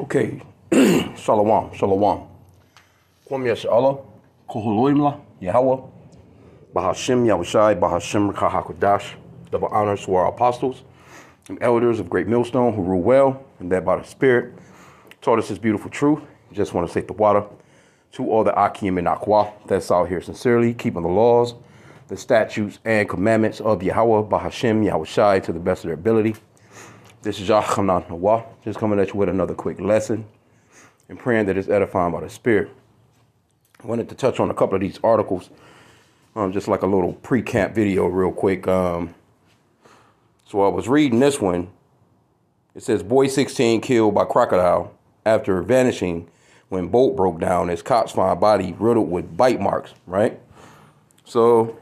Okay, Shalom, Shalom. Kwam Yashala, Koholoimla, Yahweh, Bahashim Yahushai, Bahashim Kahakodash. Double honors to our apostles and elders of Great Millstone who rule well and that by the Spirit taught us this beautiful truth. Just want to say the water to all the Akim and Akwa that's out here sincerely, keeping the laws, the statutes, and commandments of Yahweh, Bahashim, Yahushai to the best of their ability. This is Yah Nawah, just coming at you with another quick lesson and praying that it's edifying by the Spirit. I wanted to touch on a couple of these articles, um, just like a little pre-camp video real quick. Um, so I was reading this one. It says, boy 16 killed by crocodile after vanishing when boat broke down as cops find body riddled with bite marks, right? So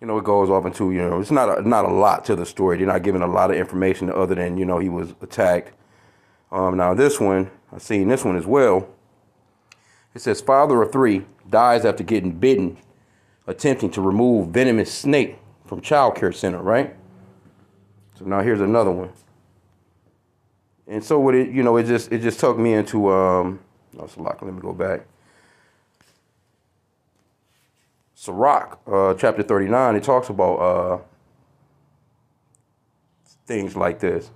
you know, it goes off into, you know, it's not a, not a lot to the story. They're not giving a lot of information other than, you know, he was attacked. Um, now, this one, I've seen this one as well. It says, father of three dies after getting bitten, attempting to remove venomous snake from child care center, right? So now here's another one. And so what it, you know, it just, it just took me into, um, oh, it's locked. Let me go back. Sirach, uh, chapter 39, it talks about uh, things like this.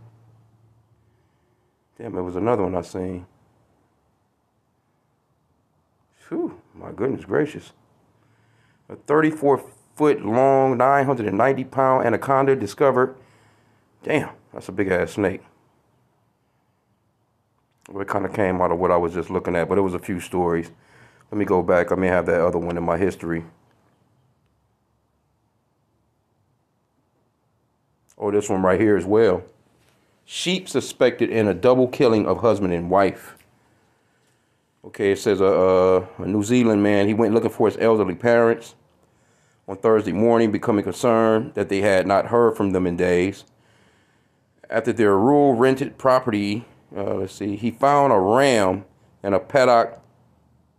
Damn, it was another one I seen. Whew, my goodness gracious. A 34 foot long, 990 pound anaconda discovered. Damn, that's a big ass snake. It kind of came out of what I was just looking at, but it was a few stories. Let me go back. I may have that other one in my history. Or this one right here as well. Sheep suspected in a double killing of husband and wife. Okay, it says a, a, a, New Zealand man, he went looking for his elderly parents on Thursday morning, becoming concerned that they had not heard from them in days. After their rural rented property, uh, let's see, he found a ram and a paddock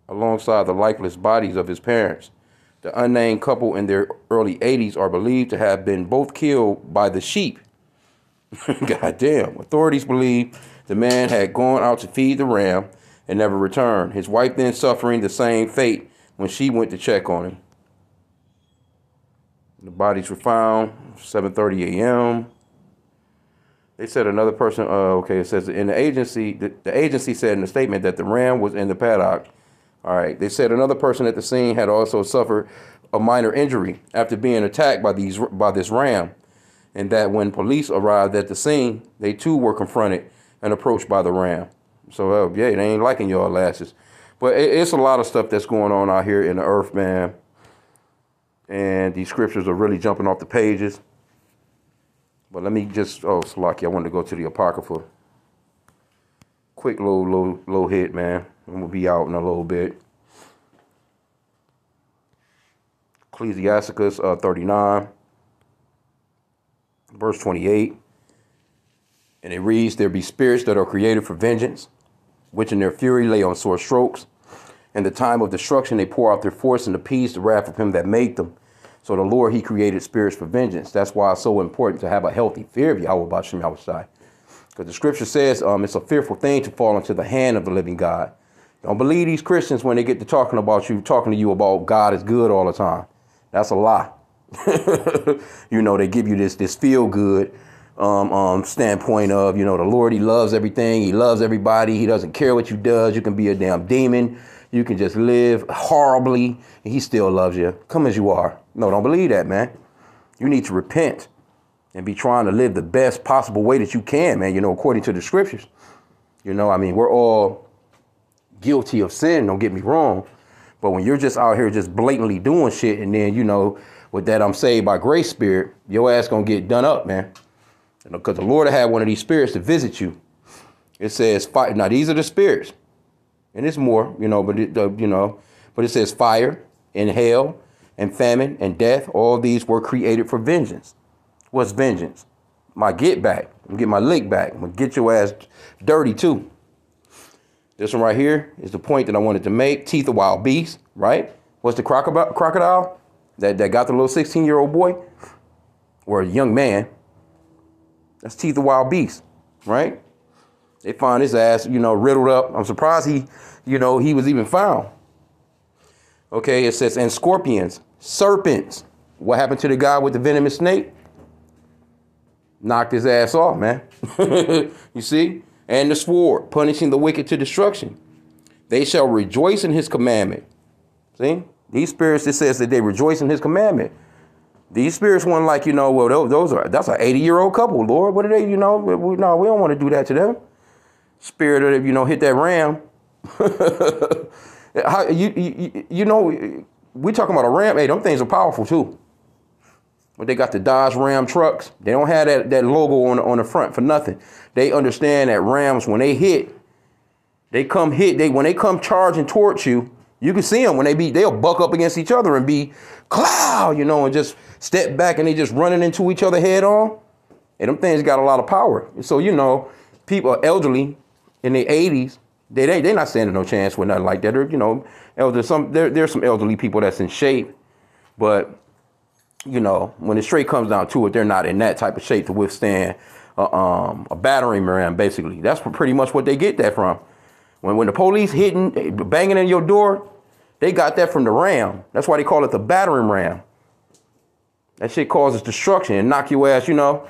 alongside the lifeless bodies of his parents. The unnamed couple in their early 80s are believed to have been both killed by the sheep. Goddamn. Authorities believe the man had gone out to feed the ram and never returned. His wife then suffering the same fate when she went to check on him. The bodies were found 7:30 a.m. They said another person. Uh, okay, it says in the agency. The, the agency said in the statement that the ram was in the paddock all right. They said another person at the scene had also suffered a minor injury after being attacked by these by this ram, and that when police arrived at the scene, they too were confronted and approached by the ram. So uh, yeah, they ain't liking your lashes, but it, it's a lot of stuff that's going on out here in the earth, man. And these scriptures are really jumping off the pages. But let me just oh, Slaki, I wanted to go to the apocrypha. Quick little little little hit, man. And we'll be out in a little bit. Ecclesiasticus uh, 39, verse 28. And it reads, There be spirits that are created for vengeance, which in their fury lay on sore strokes. In the time of destruction, they pour out their force and appease the wrath of him that made them. So the Lord, he created spirits for vengeance. That's why it's so important to have a healthy fear of Yahweh Bashem Yahushai. Because the scripture says um, it's a fearful thing to fall into the hand of the living God. Don't believe these Christians when they get to talking about you, talking to you about God is good all the time. That's a lie. you know, they give you this this feel good um, um, standpoint of, you know, the Lord, He loves everything. He loves everybody. He doesn't care what you does. You can be a damn demon. You can just live horribly, and He still loves you. Come as you are. No, don't believe that, man. You need to repent and be trying to live the best possible way that you can, man. You know, according to the scriptures. You know, I mean, we're all guilty of sin, don't get me wrong. But when you're just out here just blatantly doing shit and then, you know, with that I'm saved by grace spirit, your ass gonna get done up, man. Because you know, because the Lord had one of these spirits to visit you. It says fire. Now these are the spirits, and it's more, you know, but it, uh, you know, but it says fire and hell and famine and death. All these were created for vengeance. What's vengeance? My get back. I'm get my lick back. I'm gonna get your ass dirty too. This one right here is the point that I wanted to make. Teeth of wild beasts, right? What's the crocodile, crocodile that, that got the little 16 year old boy or young man? That's teeth of wild beasts, right? They find his ass, you know, riddled up. I'm surprised he, you know, he was even found. Okay, it says, and scorpions, serpents. What happened to the guy with the venomous snake? Knocked his ass off, man. you see? And the sword, punishing the wicked to destruction. They shall rejoice in his commandment. See? These spirits, it says that they rejoice in his commandment. These spirits weren't like, you know, well, those, those are, that's an 80 year old couple, Lord. What are they, you know, we, no, we don't want to do that to them. Spirit of, you know, hit that ram. How, you, you, you know, we talking about a ram. Hey, them things are powerful too. But they got the Dodge Ram trucks. They don't have that, that logo on, on the front for nothing. They understand that Rams, when they hit, they come hit, they when they come charging towards you, you can see them when they be, they'll buck up against each other and be cloud, you know, and just step back and they just running into each other head on. And them things got a lot of power. So, you know, people elderly in their 80s, they, they, they're not standing no chance with nothing like that. They're, you know, elder, some, there, there's some elderly people that's in shape, but you know, when it straight comes down to it, they're not in that type of shape to withstand uh, um, a battering ram. Basically, that's pretty much what they get that from. When when the police hitting, banging in your door, they got that from the ram. That's why they call it the battering ram. That shit causes destruction and knock your ass, you know.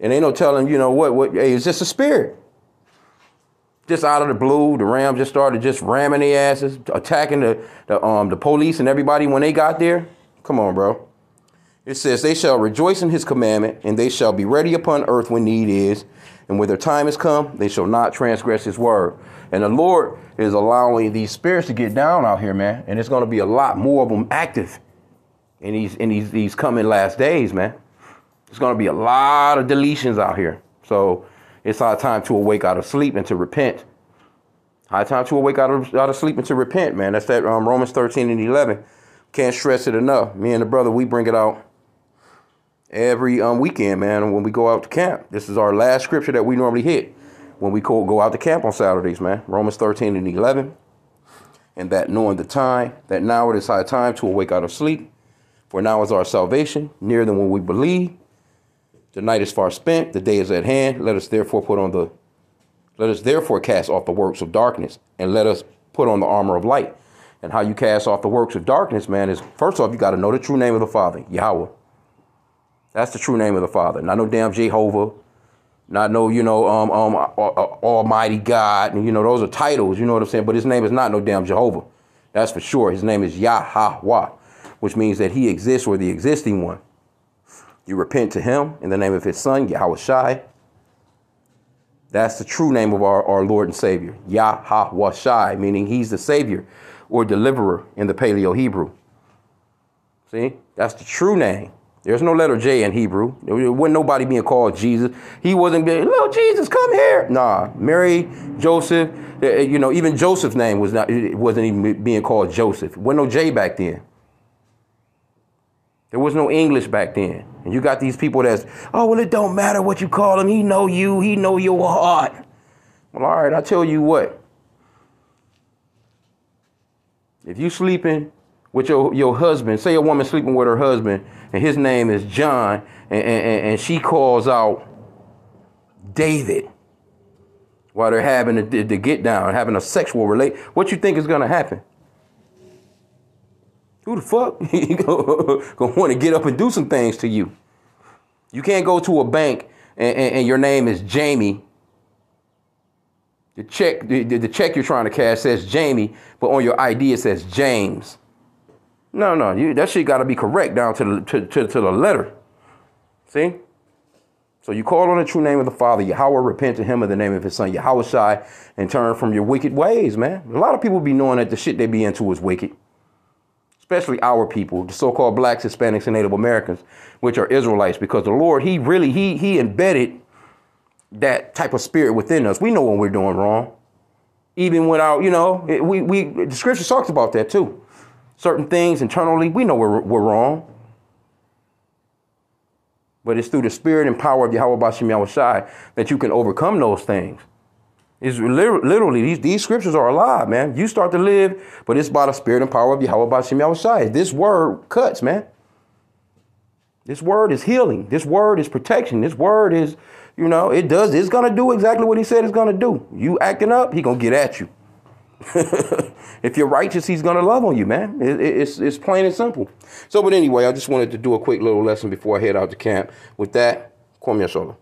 And ain't no telling, you know what? What? Hey, it's just a spirit. Just out of the blue, the ram just started just ramming their asses, attacking the the um the police and everybody when they got there. Come on, bro. It says, They shall rejoice in his commandment, and they shall be ready upon earth when need is. And when their time is come, they shall not transgress his word. And the Lord is allowing these spirits to get down out here, man. And it's going to be a lot more of them active in these in these, these coming last days, man. There's going to be a lot of deletions out here. So it's our time to awake out of sleep and to repent. High time to awake out of, out of sleep and to repent, man. That's that um, Romans 13 and 11. Can't stress it enough. Me and the brother, we bring it out every um, weekend, man, when we go out to camp. This is our last scripture that we normally hit when we go out to camp on Saturdays, man. Romans 13 and 11. And that knowing the time, that now it is high time to awake out of sleep. For now is our salvation, nearer than when we believe. The night is far spent, the day is at hand. Let us therefore put on the let us therefore cast off the works of darkness, and let us put on the armor of light. And how you cast off the works of darkness, man, is first off, you got to know the true name of the Father, Yahweh. That's the true name of the Father. Not no damn Jehovah. Not no, you know, um, um, Almighty God. And, you know, those are titles, you know what I'm saying? But his name is not no damn Jehovah. That's for sure. His name is Yahweh, which means that he exists or the existing one. You repent to him in the name of his son, Yahweh Shai. That's the true name of our, our Lord and Savior, Yahweh Shai, meaning he's the Savior or deliverer in the Paleo Hebrew. See, that's the true name. There's no letter J in Hebrew. There wasn't nobody being called Jesus. He wasn't being, little Jesus, come here. Nah, Mary, Joseph, eh, eh, you know, even Joseph's name was not, it wasn't even being called Joseph. Wasn't no J back then. There was no English back then. And you got these people that's, oh, well, it don't matter what you call him. He know you. He know your heart. Well, all right, I tell you what. If you sleeping with your, your husband, say a woman sleeping with her husband, and his name is John, and, and, and she calls out David while they're having the, the get down, having a sexual relate, what you think is gonna happen? Who the fuck gonna want to get up and do some things to you? You can't go to a bank and, and, and your name is Jamie. The check, the, the check you're trying to cash says Jamie, but on your ID it says James. No, no, you, that shit got to be correct down to the, to, to, to the letter. See? So you call on the true name of the Father, Yahweh, repent to him in the name of his son, Yahweh Shai, and turn from your wicked ways, man. A lot of people be knowing that the shit they be into is wicked. Especially our people, the so-called blacks, Hispanics, and Native Americans, which are Israelites, because the Lord, He really, He He embedded that type of spirit within us. We know when we're doing wrong. Even without, you know, it, we, we the scripture talks about that too certain things internally, we know we're, we're wrong. But it's through the spirit and power of Yahweh Bashim Yahushai that you can overcome those things. It's literally, these, these scriptures are alive, man. You start to live, but it's by the spirit and power of Yahweh Bashim Yahushai. This word cuts, man. This word is healing. This word is protection. This word is, You know, it does. It's gonna do exactly what he said it's gonna do. You acting up, he gonna get at you. if you're righteous, he's gonna love on you, man. It, it, it's it's plain and simple. So, but anyway, I just wanted to do a quick little lesson before I head out to camp. With that, come here, solo.